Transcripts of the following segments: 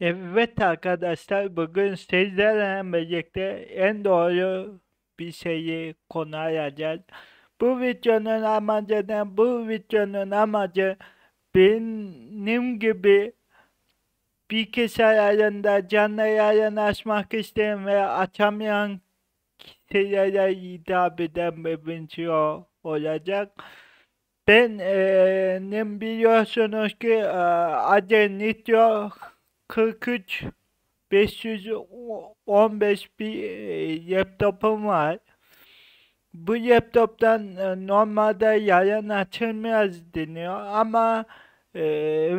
Evet arkadaşlar bugün sizlerle birlikte en doğru bir şeyi konu alacağız. Bu videonun amacı ne? Bu videonun amacı benim gibi bilgisayarında canlı yayın açmak isteyen ve açamayan kişilere hitap eden bir video olacak. Ben e, biliyorsunuz ki e, adı Nitro 43 515 bir e, laptopum var. Bu laptoptan e, normalde yayın açılmaz deniyor ama e,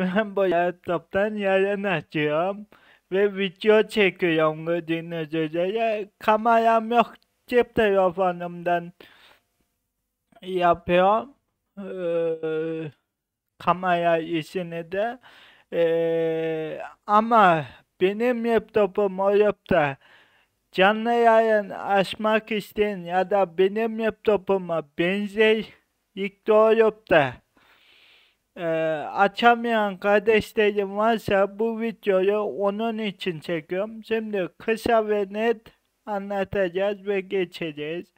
ben bu laptoptan yayın açıyorum ve video çekiyorum gördüğünüz üzere. Kameram yok cep telefonumdan yapıyorum. Ee, kamera işini de. Ee, ama benim laptopum olup da canlı yayın açmak isteyen ya da benim laptopuma benzerlikte olup da e, açamayan kardeşlerim varsa bu videoyu onun için çekiyorum. Şimdi kısa ve net anlatacağız ve geçeceğiz.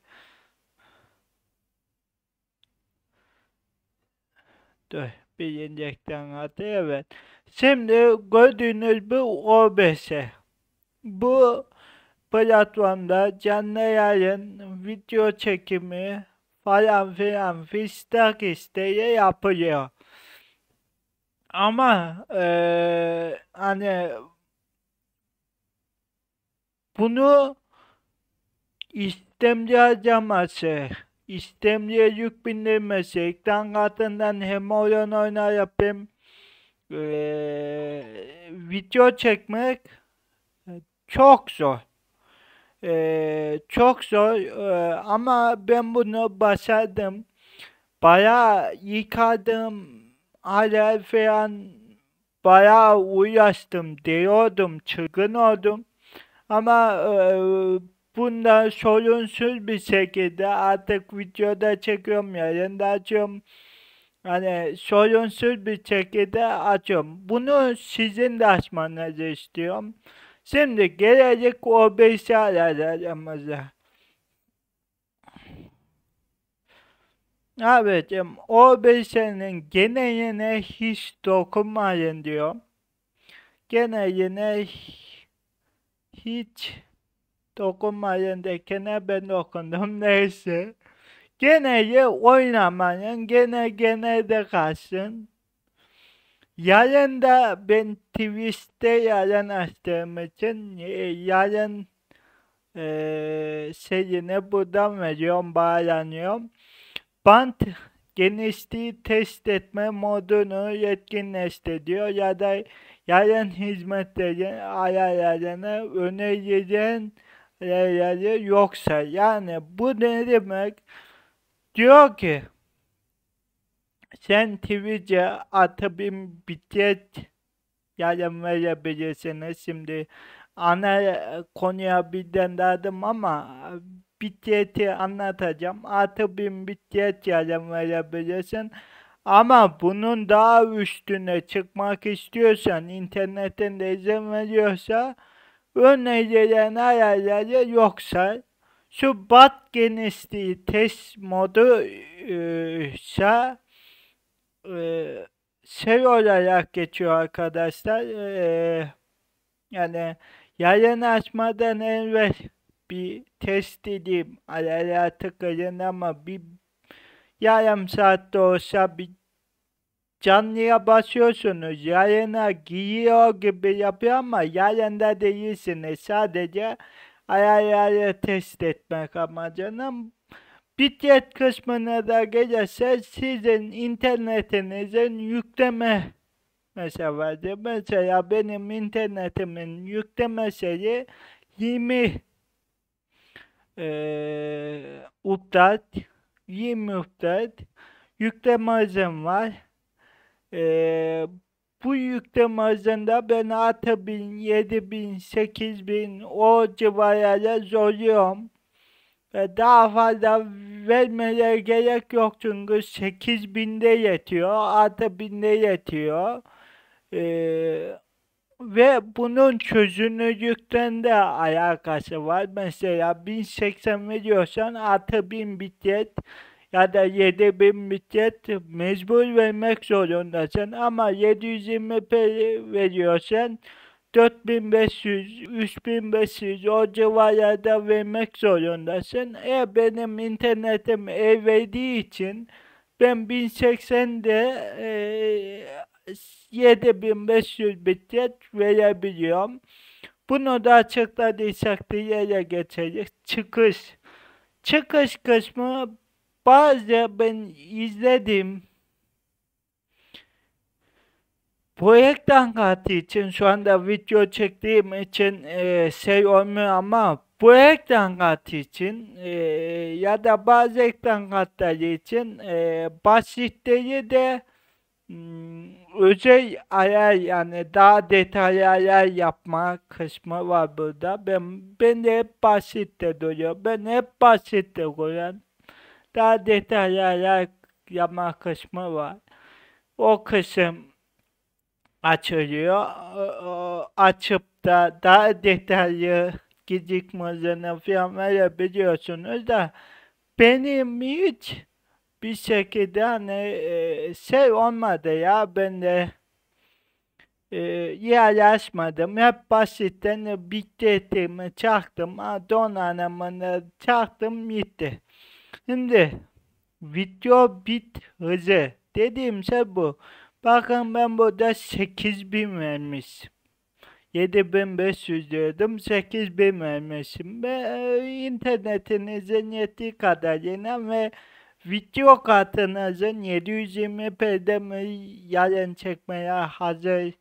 Dur bir inecekten atı evet. Şimdi gördüğünüz bu OBS. Bu platformda canlı yayın, video çekimi falan filan fistak isteği yapılıyor. Ama ee, hani bunu istemci harcaması istemliğe yük bindirmesi, ekran kartından hem oyun oynayıp ee, video çekmek çok zor. Ee, çok zor ee, ama ben bunu başardım. Bayağı yıkadım, hala falan bayağı uğraştım diyordum, çılgın oldum. Ama e, Bunda sorunsuz bir şekilde artık videoda çekiyorum yayında açıyorum. Hani sorunsuz bir şekilde açıyorum. Bunu sizin de açmanızı istiyorum. Şimdi gelecek o beşi aramıza. Abicim o beşenin geneline hiç dokunmayın diyor. Geneline hiç dokunmayın dekene ben dokundum neyse. Gene oynamayın gene gene de kalsın. Yarın da ben Twitch'te yarın açtığım için e, yarın e, şeyini buradan veriyorum, bağlanıyorum. Bant genişliği test etme modunu yetkinleştiriyor ya da yarın hizmetleri ayarlarını önerilen yerleri yoksa yani bu ne demek? Diyor ki sen Twitch'e atıbim bitet yarın verebilirsiniz. Şimdi ana konuya birden dadım ama biteti anlatacağım. Atıbim bitet yarın verebilirsin. Ama bunun daha üstüne çıkmak istiyorsan internetten de izin veriyorsa önerilen ayarları yoksa şu bat genişliği test modu ise e, şey olarak geçiyor arkadaşlar e, yani yayın açmadan evvel bir test edeyim ayarlar tıklayın ama bir yarım saatte olsa bir canlıya basıyorsunuz. Yayına giyiyor gibi yapıyor ama yayında değilsiniz. Sadece ayarları test etmek amacına. Bitrate kısmına da gelirse sizin internetinizin yükleme mesafesi. Mesela benim internetimin yükleme şeyi 20 e, update 20 update yükleme hızım var. Ee, bu yükleme hızında ben 6000, 7000, 8000 o civarlara zorluyorum. Ve daha fazla vermeleri gerek yok çünkü 8000'de yetiyor, 6000'de yetiyor. Ee, ve bunun çözünürlükten de alakası var. Mesela 1080 veriyorsan artı 1000 bitrate ya da 7000 bitrate mecbur vermek zorundasın ama 720p veriyorsan 4500, 3500 o civarlarda vermek zorundasın. E benim internetim ev verdiği için ben 1080'de e, 7500 bitrate verebiliyorum. Bunu da açıkladıysak diğere geçeceğiz. Çıkış. Çıkış kısmı bazı ben izledim ekran kartı için şu anda video çektiğim için e, şey olmuyor ama ekran kartı için e, ya da bazı ekran için e, basitleri de hmm, özel ayar yani daha detaylı ayar yapma kısmı var burada. Ben ben de hep basitte duruyor. Ben hep basitte koyan daha detaylı yapma kısmı var. O kısım açılıyor. Açıp da daha detaylı gecikmelerini falan verebiliyorsunuz da benim hiç bir şekilde hani e, şey olmadı ya ben de e, yerleşmedim. Hep basitten bitirdiğimi çaktım. Donanımını çaktım gitti. Şimdi video bit hızı dediğim şey bu. Bakın ben burada 8000 vermişim. 7500 diyordum 8000 vermişim. Ve e, internetinizin yettiği kadarıyla ve video kartınızın 720p'de mi yayın çekmeye hazır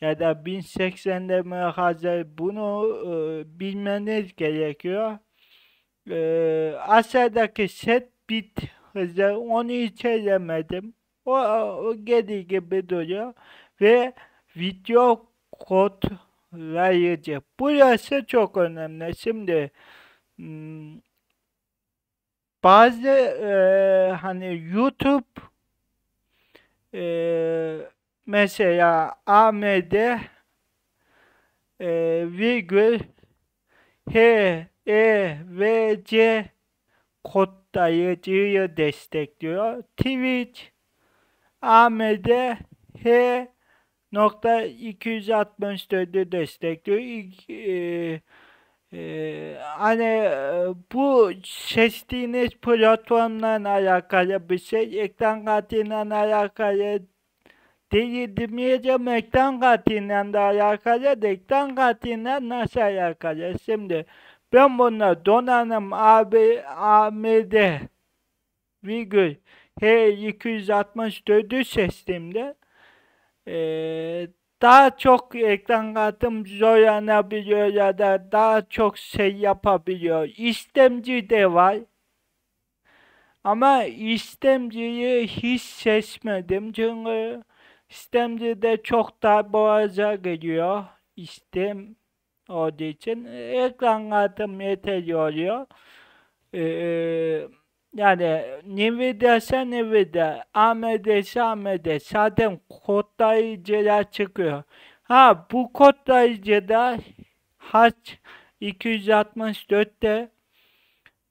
ya da 1080'de mi hazır bunu e, bilmeniz gerekiyor. E, aşağıdaki set bit hızı onu hiç elemedim. O, o gedi gibi duruyor ve video kodlayıcı. Burası çok önemli. Şimdi hmm, bazı e, hani YouTube e, mesela AMD e, virgül H, E, V, C kodlayıcıyı destekliyor. Twitch AMD H nokta 264'ü destekliyor. E, e, hani e, bu seçtiğiniz platformla alakalı bir şey, ekran kartıyla alakalı değil demeyeceğim ekran kartıyla da alakalı ekran kartıyla nasıl alakalı? Şimdi ben bunu donanım AB, AMD virgül H264'ü seçtiğimde e, daha çok ekran kartım zorlanabiliyor ya da daha çok şey yapabiliyor. İstemci de var. Ama istemciyi hiç seçmedim çünkü istemci de çok daha boğaza geliyor. İstem olduğu için ekran kartım yeterli oluyor. Ee, yani Nvidia ise Nvidia, AMD ise AMD. Zaten kodlayıcılar çıkıyor. Ha bu kodlayıcıda Haç 264'te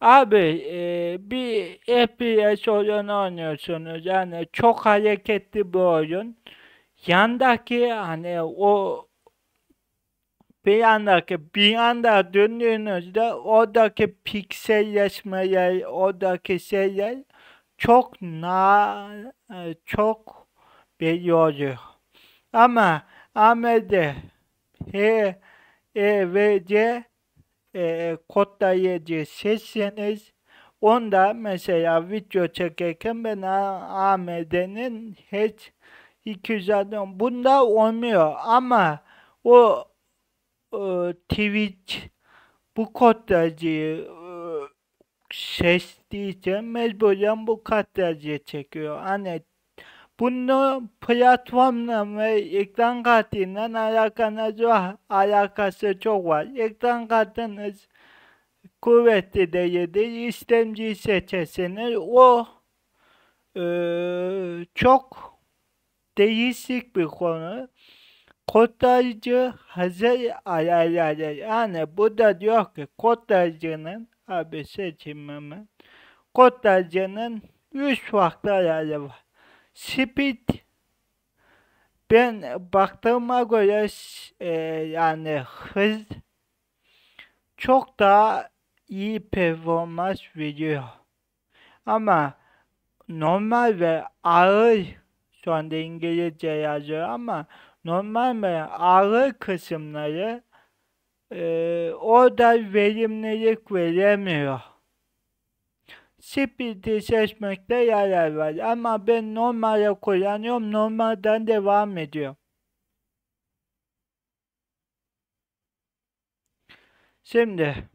Abi e, bir FPS oyun oynuyorsunuz yani çok hareketli bir oyun. Yandaki hani o bir yandaki bir anda döndüğünüzde oradaki pikselleşmeler, oradaki şeyler çok na e, çok belli. Ama AMD H, E ve seçseniz onda mesela video çekerken ben AMD'nin hiç 200 adım bunda olmuyor ama o e, Twitch bu kodlayıcıyı e, seçtiyse mecburen bu kodlayıcıyı çekiyor. Hani bunu platformla ve ekran kartıyla alakası var. Alakası çok var. Ekran kartınız kuvvetli değildir. İstemciyi seçerseniz o e, çok değişik bir konu. Kodlayıcı hazır yani bu da diyor ki kodlayıcının abi seçimimi kodlayıcının 3 farklı ayarı var. Speed ben baktığıma göre e, yani hız çok daha iyi performans veriyor. Ama normal ve ağır şu anda İngilizce yazıyor ama normal ve ağır kısımları e, orada verimlilik veremiyor. Speed'i seçmekte yarar var ama ben normale kullanıyorum normalden devam ediyor. Şimdi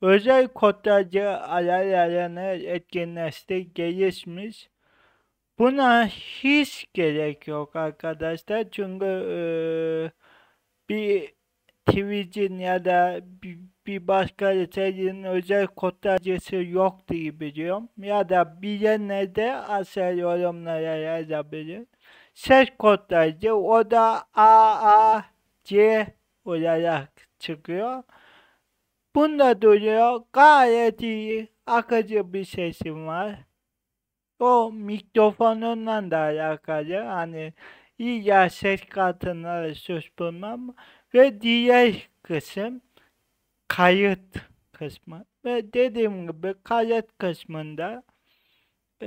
özel kodlayıcı ayarlarını etkinleşti, gelişmiş. Buna hiç gerek yok arkadaşlar çünkü e, bir Twitch'in ya da bir, başka serinin özel kodlayıcısı yok diye biliyorum. Ya da bilene de aşağı yorumlara yazabilir. Ses kodlayıcı o da AAC olarak çıkıyor. Bunda duruyor. Gayet iyi. Akıcı bir sesim var. O mikrofonundan da alakalı. Hani iyi ses kartını susturmam. Ve diğer kısım kayıt kısmı. Ve dediğim gibi kayıt kısmında e,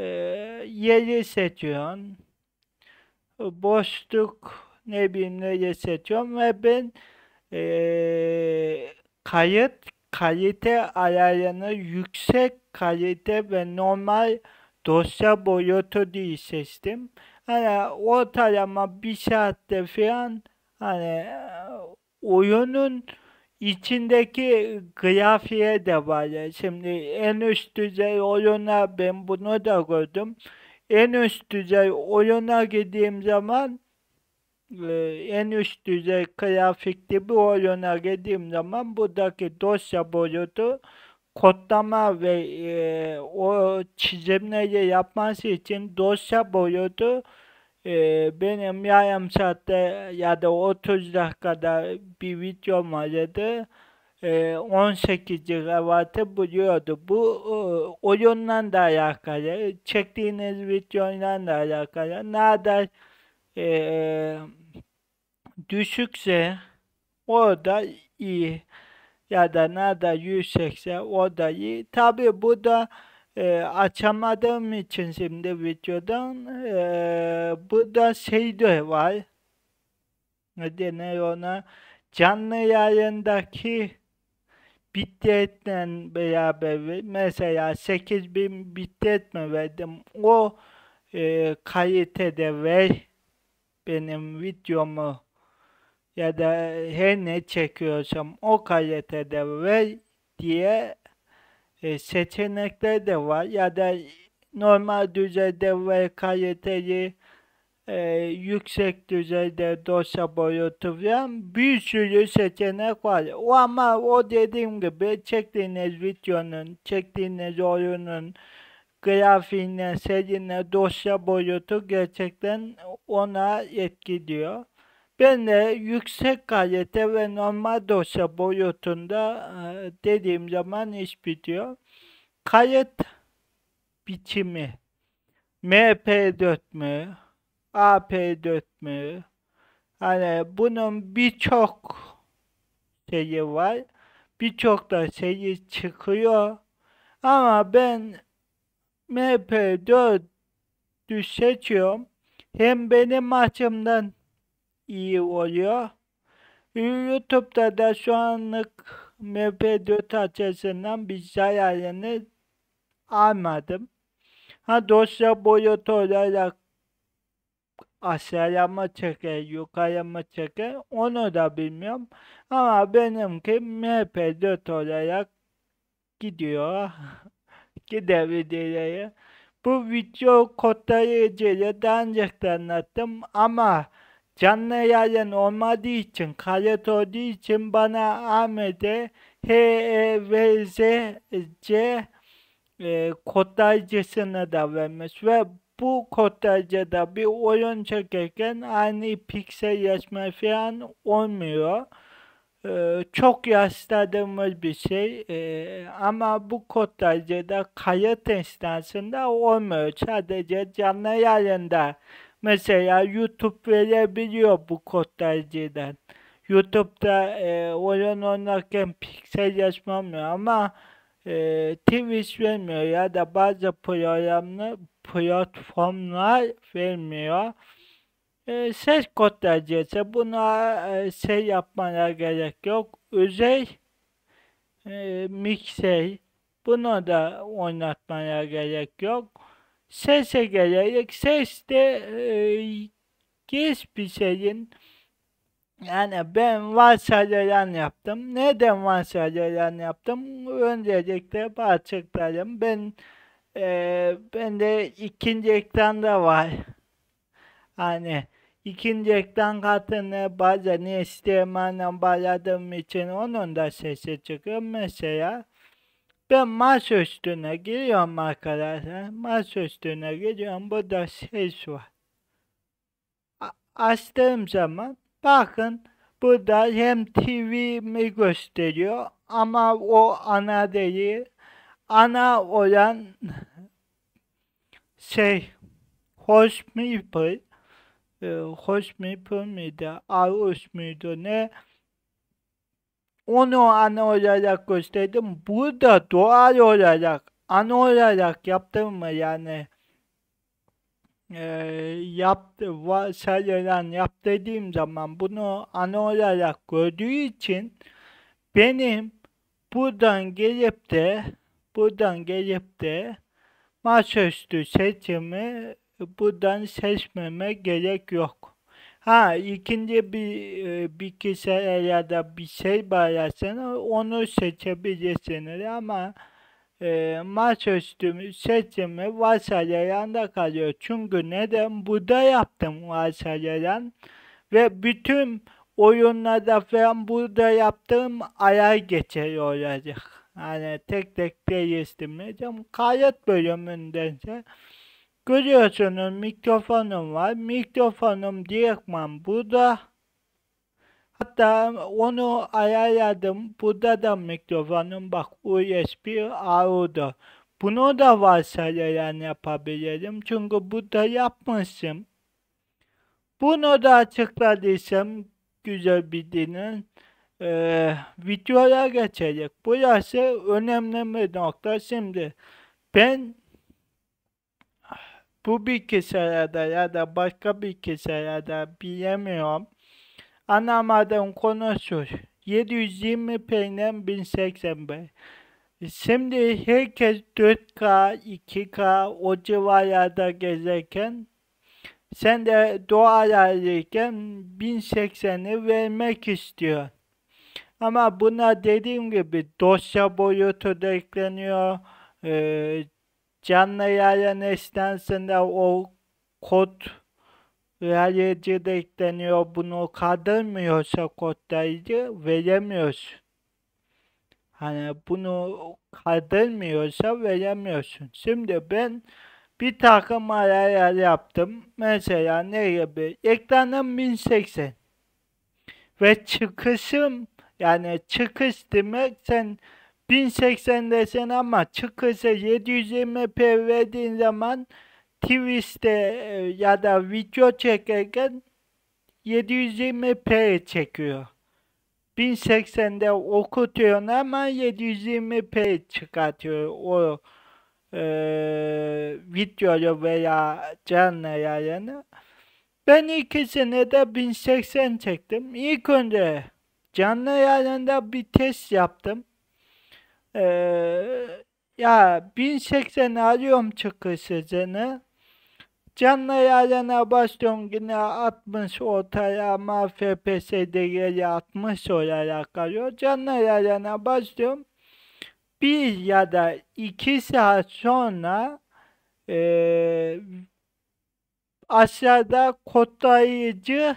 yeri seçiyorsun. Boşluk ne bileyim neye seçiyorum ve ben e, kayıt kalite ayarını yüksek kalite ve normal dosya boyutu diye seçtim. Hani ortalama bir saatte falan hani oyunun içindeki grafiğe de var. Şimdi en üst düzey oyuna ben bunu da gördüm. En üst düzey oyuna gittiğim zaman e, en üst düzey grafikli bir oyuna gittiğim zaman buradaki dosya boyutu kodlama ve e, o çizimleri yapması için dosya boyutu e, benim yarım saatte ya da 30 dakikada bir video vardı. E, 18 GB'ı buluyordu. Bu e, oyunla da alakalı, çektiğiniz videoyla da alakalı. Nerede e, düşükse orada iyi ya da nerede yüksekse o da iyi. Tabi bu da e, açamadığım için şimdi videodan e, burada şey de var. Ne denir ona? Canlı yayındaki bitletle beraber mesela 8000 bitlet mi verdim? O e, kalitede ver benim videomu ya da her ne çekiyorsam o kalitede ver diye e, seçenekler de var ya da normal düzeyde ve kaliteli e, yüksek düzeyde dosya boyutu falan bir sürü seçenek var. O ama o dediğim gibi çektiğiniz videonun, çektiğiniz oyunun grafiğine, serine, dosya boyutu gerçekten ona etkiliyor. Ben yüksek kalite ve normal dosya boyutunda e, dediğim zaman iş bitiyor. Kayıt biçimi MP4 mü? AP4 mü? Hani bunun birçok şeyi var. Birçok da şeyi çıkıyor. Ama ben MP4 seçiyorum. Hem benim açımdan iyi oluyor. YouTube'da da şu anlık MP4 açısından bir zararını almadım. Ha dosya boyutu olarak aşağıya mı çeker, yukarıya mı çeker onu da bilmiyorum. Ama benimki MP4 olarak gidiyor. Gidebiliyor. Bu video kodlayıcıyla daha önce anlattım ama Canlı yayın olmadığı için, kayıt olduğu için bana Ahmet'e HEVZC e, kodlayıcısını da vermiş ve bu kodlayıcıda bir oyun çekerken aynı pikselleşme falan olmuyor. Ee, çok yaşladığımız bir şey ee, ama bu kodlayıcıda kayıt esnasında olmuyor. Sadece canlı yayında mesela YouTube verebiliyor bu kodlayıcıdan. YouTube'da e, oyun oynarken pikselleşme olmuyor ama e, Twitch vermiyor ya da bazı programlı platformlar vermiyor. E, ses kodlayıcısı buna e, şey yapmaya gerek yok. Özel e, mikser bunu da oynatmaya gerek yok. Sese gerek. Ses de e, geç bir şeyin yani ben varsayılan yaptım. Neden varsayılan yaptım? Öncelikle açıklayayım. Ben e, ben de ikinci ekranda var. Hani ikinci ekran kartını bazen HDMI'den bağladığım için onun da sesi çıkıyor. Mesela ben masa üstüne giriyorum arkadaşlar. Masa üstüne giriyorum. Burada ses var. A açtığım zaman bakın burada hem TV'mi gösteriyor ama o ana değil. Ana olan şey Hoş Maple e, Hoş Maple miydi? Arus muydu ne? Onu ana olarak gösterdim. Burada doğal olarak ana olarak yaptım mı yani? E, yaptı, varsayılan yap zaman bunu ana olarak gördüğü için benim buradan gelip de buradan gelip de masaüstü seçimi buradan seçmeme gerek yok. Ha ikinci bir e, bir kişiye ya da bir şey bağlarsanız onu seçebilirsiniz ama e, masaüstü seçimi varsayılanda kalıyor. Çünkü neden? Burada yaptım varsayılan ve bütün oyunlarda falan burada yaptığım ayar geçer olacak. Yani tek tek değiştirmeyeceğim. Kayıt bölümündense görüyorsunuz mikrofonum var. Mikrofonum direktman burada. Hatta onu ayarladım. Burada da mikrofonum bak USB audio. Bunu da varsayarak yapabilirim. Çünkü burada yapmışım. Bunu da açıkladıysam güzel bir dinin e, videoya geçelim. Burası önemli bir nokta. Şimdi ben bu bilgisayarda ya da başka bilgisayarda bilemiyorum. Anlamadığım konu şu. 720p ile 1080p. Şimdi herkes 4K, 2K o civarlarda gezerken sen de doğal haldeyken 1080'i vermek istiyor. Ama buna dediğim gibi dosya boyutu da ekleniyor. Ee, canlı yayın esnasında o kod verici de ekleniyor. Bunu kaldırmıyorsa kodlayıcı veremiyorsun. Hani bunu kaldırmıyorsa veremiyorsun. Şimdi ben bir takım ayarlar yaptım. Mesela ne gibi? Ekranım 1080. Ve çıkışım yani çıkış demek sen 1080 desen ama çıkışı 720p verdiğin zaman Twitch'te e, ya da video çekerken 720p çekiyor. 1080'de okutuyor ama 720p çıkartıyor o e, videoyu veya canlı yayını. Ben ikisini de 1080 çektim. İlk önce canlı yayında bir test yaptım. Ee, ya 1080 alıyorum çıkış hızını. Canlı yayına başlıyorum yine 60 ortalama FPS değeri 60 olarak kalıyor. Canlı yayına başlıyorum. Bir ya da iki saat sonra e, aşağıda kodlayıcı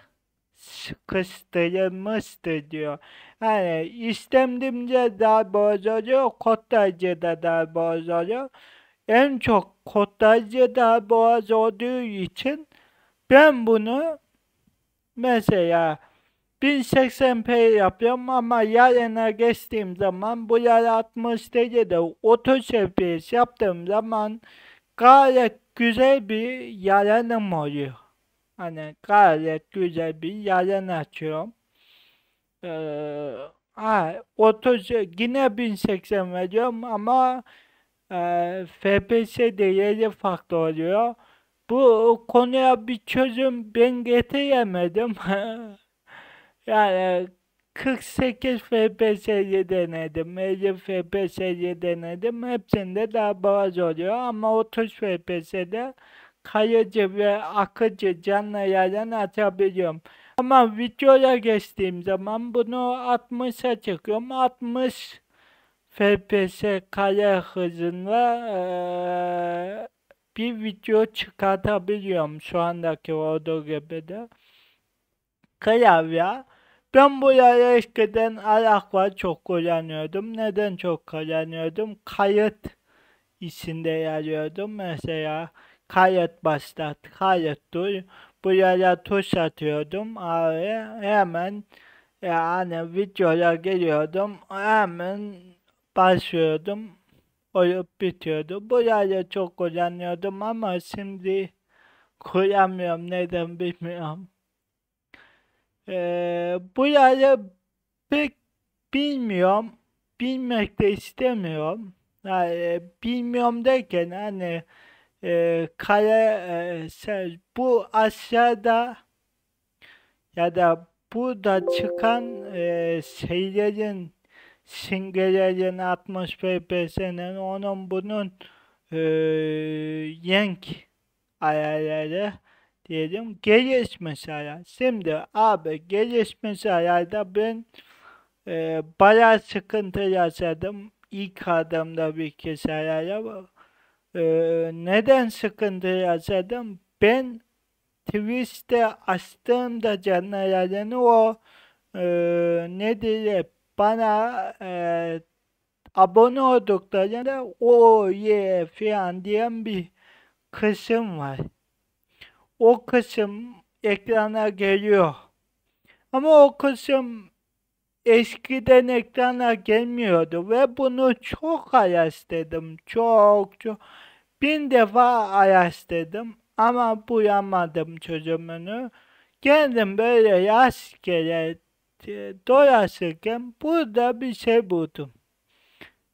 sıkıştırılmıştır diyor. Yani istemdimce daha bozuluyor, kodlayıcı da daha bozuluyor. en çok kodlayıcı da boğaz olduğu için ben bunu mesela 1080p yapıyorum ama yayına geçtiğim zaman bu yer 60 derecede 30 fps yaptığım zaman gayet güzel bir yayınım oluyor. Hani gayet güzel bir yayın açıyorum. Ee, ha, 30 yine 1080 veriyorum ama e, FPS değeri farklı oluyor. Bu konuya bir çözüm ben getiremedim. yani 48 FPS'yi denedim, 50 FPS'yi denedim. Hepsinde daha baz oluyor ama 30 FPS'de kayıcı ve akıcı canlı yayın açabiliyorum. Ama videoya geçtiğim zaman bunu 60'a çıkıyorum. 60 FPS kare hızında ee, bir video çıkartabiliyorum şu andaki olduğu gibi de. Klavye. Ben bu yaya eskiden ayakla çok kullanıyordum. Neden çok kullanıyordum? Kayıt içinde yazıyordum. Mesela kayıt başlat, kayıt dur. Buraya tuş atıyordum. Abi hemen yani videoya geliyordum. Hemen başlıyordum. Olup bitiyordu. Buraya çok kullanıyordum ama şimdi kullanmıyorum. Neden bilmiyorum. Ee, burayı pek bilmiyorum. Bilmek de istemiyorum. Yani bilmiyorum derken hani e, kare e, bu aşağıda ya da burada çıkan e, şeylerin simgelerin 60 pps'nin onun bunun e, yenk ayarları diyelim gelişmiş ayar. Şimdi abi gelişmiş ayarda ben e, bayağı sıkıntı yaşadım. İlk adımda bir kez ayara ee, neden sıkıntı yaşadım? Ben Twitch'te açtığımda canlı yayını o e, ne diye bana e, abone olduklarında o ye falan diyen bir kısım var. O kısım ekrana geliyor. Ama o kısım eskiden ekrana gelmiyordu ve bunu çok araştırdım. Çok çok. Bin defa araştırdım ama bulamadım çözümünü. Geldim böyle rastgele dolaşırken burada bir şey buldum.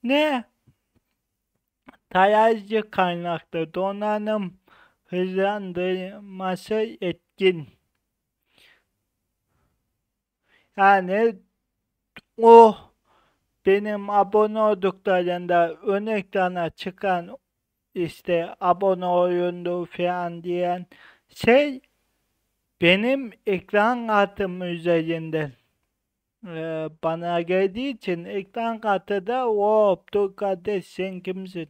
Ne? Tarayıcı kaynaklı donanım hızlandırması etkin. Yani o benim abone olduklarında ön ekrana çıkan işte abone olundu falan diyen şey benim ekran kartım üzerinden e, bana geldiği için ekran kartı da hop dur kardeş sen kimsin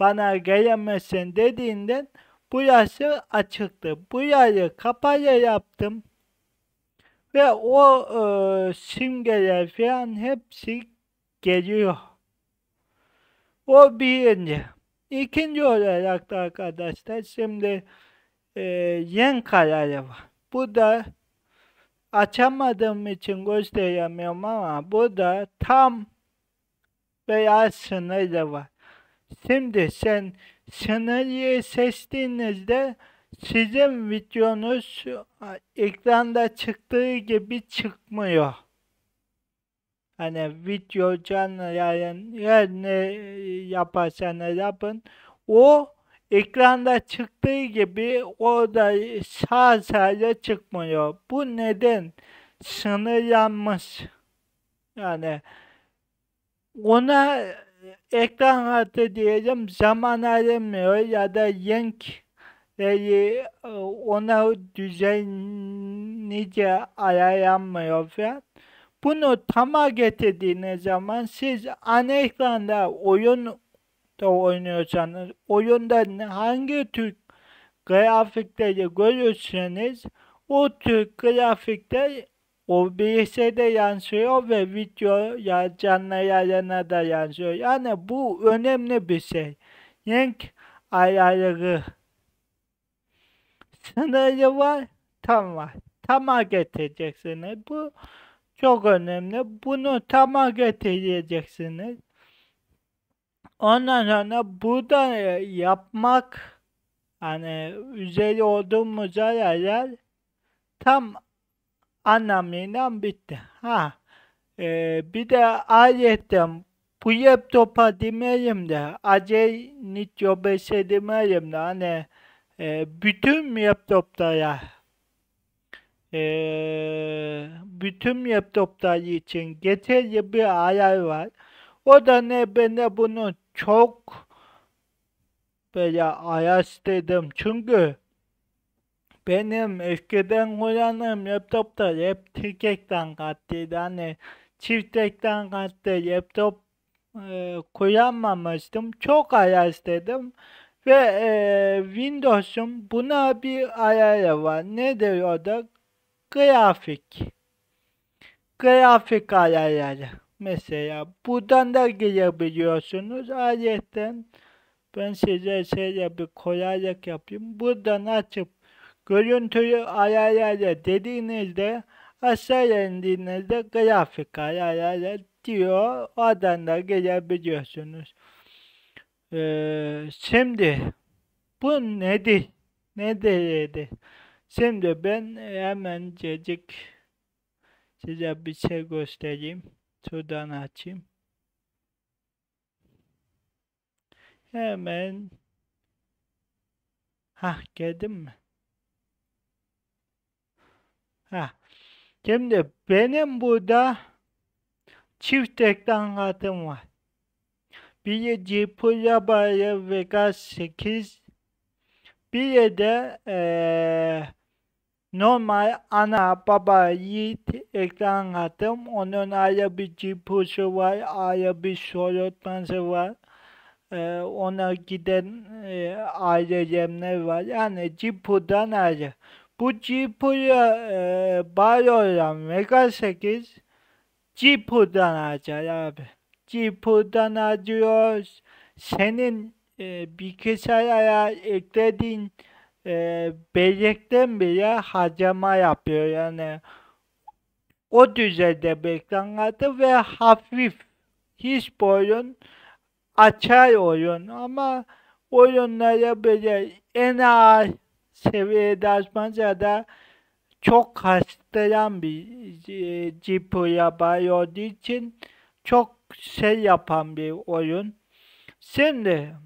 bana gelemezsin dediğinden bu yaşı açıktı. Bu yayı kapalı yaptım. Ve o e, simgeler falan hepsi geliyor. O birinci. İkinci olarak da arkadaşlar şimdi e, yen kararı var. Bu da açamadığım için gösteremiyorum ama bu da tam veya sınırı var. Şimdi sen sınırı seçtiğinizde sizin videonuz ekranda çıktığı gibi çıkmıyor. Hani video canlı yayın her ne yaparsanız yapın. O ekranda çıktığı gibi orada sağ sadece çıkmıyor. Bu neden? Sınırlanmış. Yani ona ekran kartı diyelim zaman aramıyor ya da yenk ve ona düzenlice ayarlanmıyor falan. Bunu tama getirdiğiniz zaman siz ana ekranda oyun da oynuyorsanız oyunda hangi tür grafikleri görürseniz o tür grafikler OBS'de yansıyor ve video ya canlı yayına da yansıyor. Yani bu önemli bir şey. renk ayarı sınırı var, tam var. Tama getireceksiniz. Bu çok önemli. Bunu tama getireceksiniz. Ondan sonra burada yapmak hani üzeri olduğumuz ayarlar tam anlamıyla bitti. Ha e, bir de ayetten bu laptopa demeyeyim de acayip nityo beşe demeyeyim de hani e, bütün laptoplara e, bütün laptoplar için geçerli bir ayar var. O da ne ben de bunu çok böyle araştırdım çünkü benim eskiden kullandığım laptoplar hep tek ekran kartıydı. Hani çift ekran kartlı laptop e, kullanmamıştım. Çok araştırdım. Ve e, Windows'un buna bir ayarı var. Nedir o da? Grafik. Grafik ayarları. Mesela buradan da girebiliyorsunuz. Ayrıca ben size şöyle bir kolaylık yapayım. Buradan açıp görüntüyü ayarları dediğinizde aşağı indiğinizde grafik ayarları diyor. Oradan da girebiliyorsunuz. Ee, şimdi bu nedir? Nedir? Şimdi ben hemen cecik size bir şey göstereyim. Şuradan açayım. Hemen Ha geldim mi? Ha. Şimdi benim burada çift ekran kartım var. Bir GPU Bayer Vegas 8 bir de ee, normal ana baba yiğit ekran kartım. Onun ayrı bir GPU'su var, ayrı bir soğutması var. Ee, ona giden e, ayrı RAM'ler var. Yani GPU'dan ayrı. Bu GPU'ya e, bağlı olan Mega 8 GPU'dan açar abi. GPU'dan açıyoruz. Senin e, bilgisayara eklediğin e, bellekten bile harcama yapıyor. Yani o düzeyde beklenmedi ve hafif hiç oyun açar oyun ama oyunlara böyle en ağır seviyede açmasa da çok kastıran bir e, GPU'ya bağlı olduğu için çok şey yapan bir oyun. Şimdi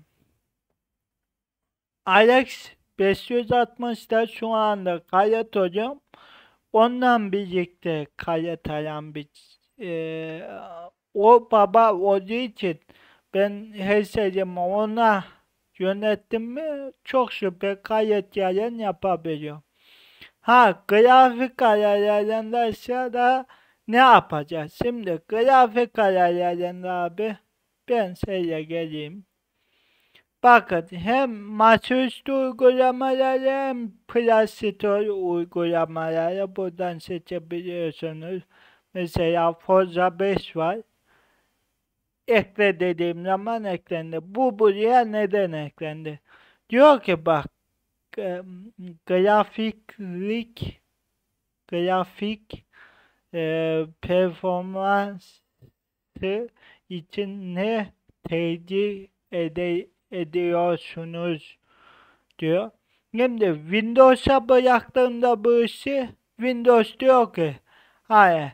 Alex 560'da şu anda kayıt hocam. Ondan birlikte kayıt alan bir e, o baba olduğu için ben her ona yönettim mi çok şüphe kayıt yayın yapabiliyor. Ha grafik ayarlarında ise da ne yapacağız? Şimdi grafik ayarlarında abi ben şöyle geleyim. Bakın hem masaüstü uygulamaları hem Play uygulamaları buradan seçebiliyorsunuz. Mesela Forza 5 var. Ekle dediğim zaman eklendi. Bu buraya neden eklendi? Diyor ki bak grafiklik grafik e, performansı için ne tercih ede ediyorsunuz diyor. Şimdi Windows'a bıraktığımda bu işi Windows diyor ki hayır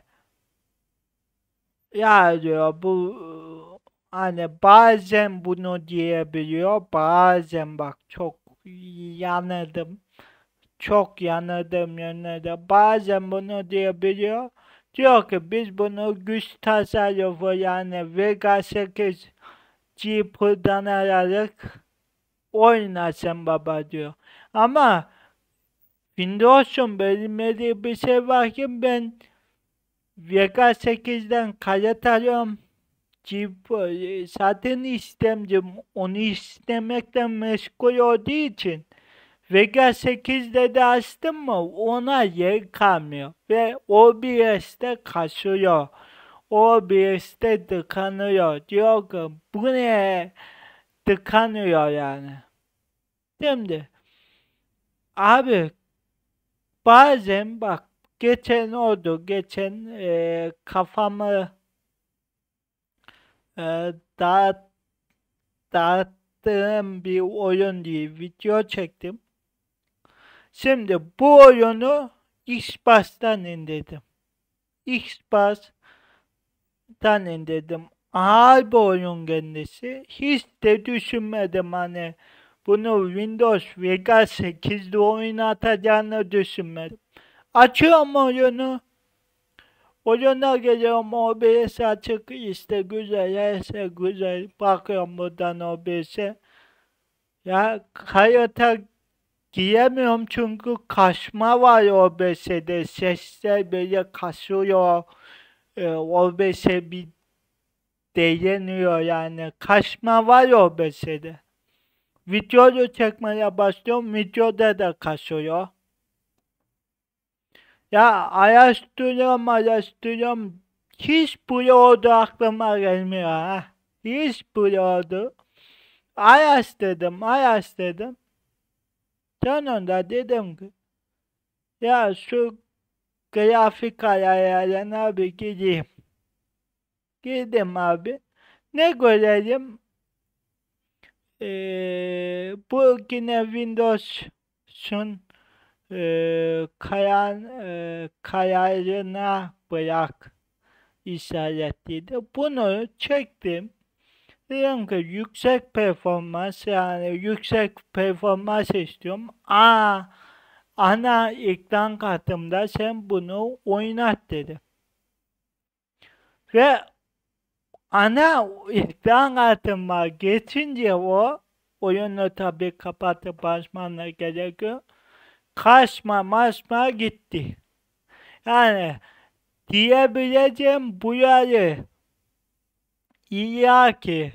ya diyor bu hani bazen bunu diyebiliyor bazen bak çok yanıldım çok yanıldım yönünde bazen bunu diyebiliyor diyor ki biz bunu güç tasarrufu yani Vega 8 GPU'dan alarak oynasın baba diyor. Ama Windows'un bilmediği bir şey var ki ben Vega 8'den kayıt alıyorum. GPU, zaten istemcim onu istemekten meşgul olduğu için Vega 8'de de açtım mı ona yer kalmıyor ve OBS'de kasıyor. OBS'de tıkanıyor. Diyor ki bu ne? tıkanıyor yani. Şimdi abi bazen bak geçen oldu geçen e, kafamı e, dağıt, dağıttığım bir oyun diye video çektim. Şimdi bu oyunu Xbox'tan indirdim. Xbox'tan indirdim. Ağır bir oyun kendisi. Hiç de düşünmedim hani bunu Windows Vega 8'de oynatacağını düşünmedim. Açıyorum oyunu. Oyuna geliyorum OBS açık işte güzel her güzel. Bakıyorum buradan OBS'e. Ya kayıta giyemiyorum çünkü kaşma var OBS'de. Sesler böyle kasıyor. Ee, OBS bir değiniyor yani. Kaşma var OBS'de. Videoyu çekmeye başlıyorum. Videoda da kasıyor. Ya araştırıyorum araştırıyorum. Hiç bu oldu aklıma gelmiyor ha. Hiç bu oldu. Araştırdım araştırdım. Sonunda dedim ki ya şu grafik ayarlarına bir gideyim. Girdim abi. Ne görelim? Ee, bu yine Windows'un e, kayan e, kayarına bırak işaretliydi. Bunu çektim. Diyorum ki yüksek performans yani yüksek performans istiyorum. Aa, ana ekran kartımda sen bunu oynat dedi. Ve ana ekran kartıma geçince o oyunu tabi kapatıp açmanla gerekiyor. Kaçma maçma gitti. Yani diyebileceğim bu yarı İyi ki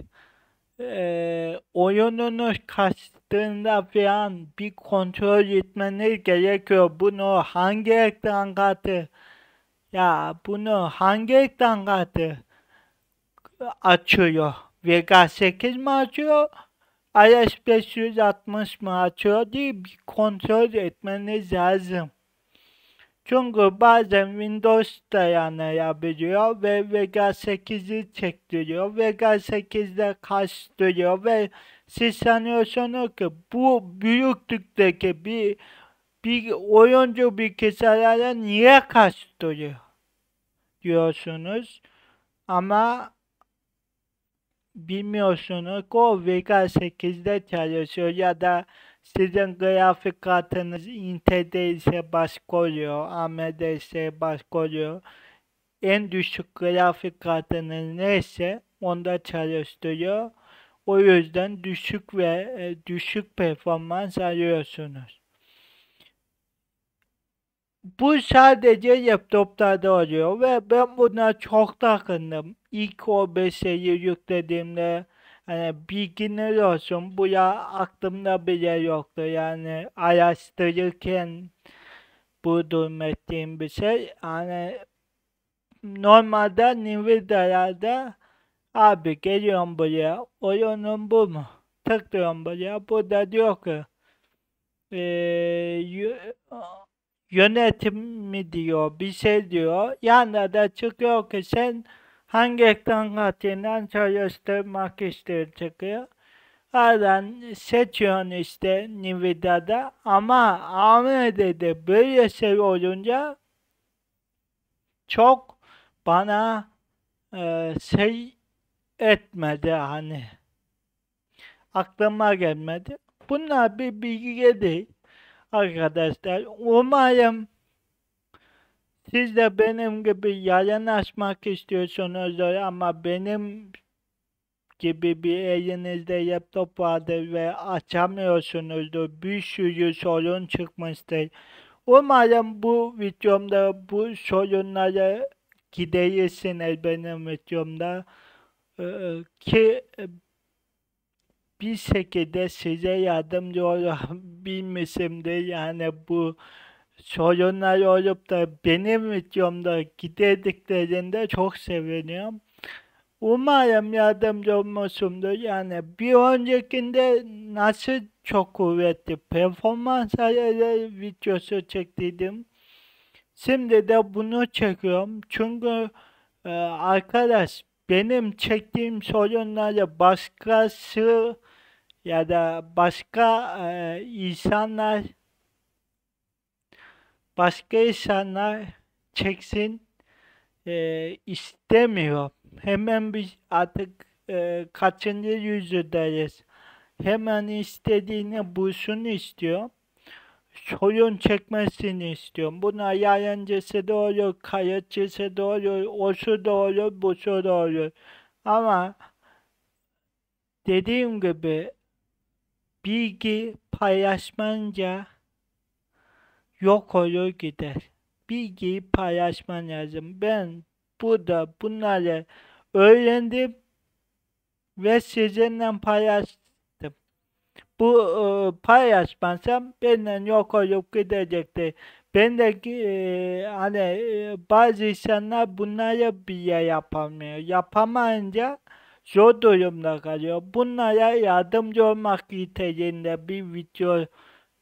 e, oyununu kaçtığında falan bir kontrol etmeniz gerekiyor. Bunu hangi ekran kartı ya bunu hangi ekran kartı açıyor? Vega 8 mi açıyor? iOS 560 mı açıyor diye bir kontrol etmeniz lazım. Çünkü bazen Windows dayanabiliyor ve Vega 8'i çektiriyor. Vega 8'de kastırıyor ve siz sanıyorsunuz ki bu büyüklükteki bir bir oyuncu bir bilgisayara niye kastırıyor diyorsunuz. Ama bilmiyorsunuz o Vega 8'de çalışıyor ya da sizin grafik kartınız Intel'de ise başka oluyor, AMD ise başka oluyor. En düşük grafik kartınız neyse onda çalıştırıyor. O yüzden düşük ve e, düşük performans alıyorsunuz. Bu sadece laptoplarda oluyor ve ben buna çok takındım. İlk OBS'yi yüklediğimde Hani bilginiz olsun bu ya aklımda bile yoktu yani araştırırken buldum ettiğim bir şey. Hani normalde Nvidia'da abi geliyorum buraya oyunun bu mu? Tıklıyorum buraya burada diyor ki ee, yönetim mi diyor bir şey diyor. Yanında da çıkıyor ki sen hangi ekran kartından çalıştırmak istiyor çıkıyor. Aradan seçiyorsun işte Nvidia'da ama AMD'de böyle şey olunca çok bana e, şey etmedi hani aklıma gelmedi. Bunlar bir bilgi değil arkadaşlar. Umarım siz de benim gibi yayın açmak istiyorsunuzdur ama benim gibi bir elinizde laptop vardır ve açamıyorsunuzdur. Bir sürü sorun çıkmıştır. Umarım bu videomda bu sorunları giderirsiniz benim videomda. Ee, ki bir şekilde size yardımcı olabilmişimdir. Yani bu sorunlar olup da benim videomda giderdiklerinde çok seviniyorum. umarım yardımcı olmuşumdur. Yani bir öncekinde nasıl çok kuvvetli performans ayarı videosu çektiydim. Şimdi de bunu çekiyorum. Çünkü e, arkadaş benim çektiğim sorunları başkası ya da başka e, insanlar başka insanlar çeksin e, istemiyor. Hemen biz artık e, kaçıncı yüzyıldayız. Hemen istediğini bulsun istiyor. Sorun çekmesini istiyorum. Buna yayıncısı da olur, kayıtçısı da olur, osu da olur, busu da. Ama dediğim gibi bilgi paylaşmanca yok olur gider. Bilgiyi paylaşman lazım. Ben burada bunları öğrendim ve sizinle paylaştım. Bu e, paylaşmasam benden yok olup gidecekti. Ben de e, hani e, bazı insanlar bunları bile yapamıyor. Yapamayınca zor durumda kalıyor. Bunlara yardımcı olmak niteliğinde bir video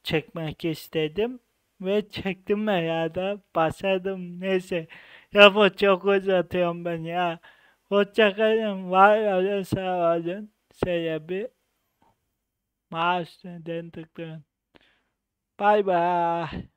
çekmek istedim. Ve çektim herhalde. Başladım. Neyse. Ya bu çok uzatıyorum ben ya. Hoşçakalın. Var olun sağ olun. Sebebi maaş tıklayın. Bye bye.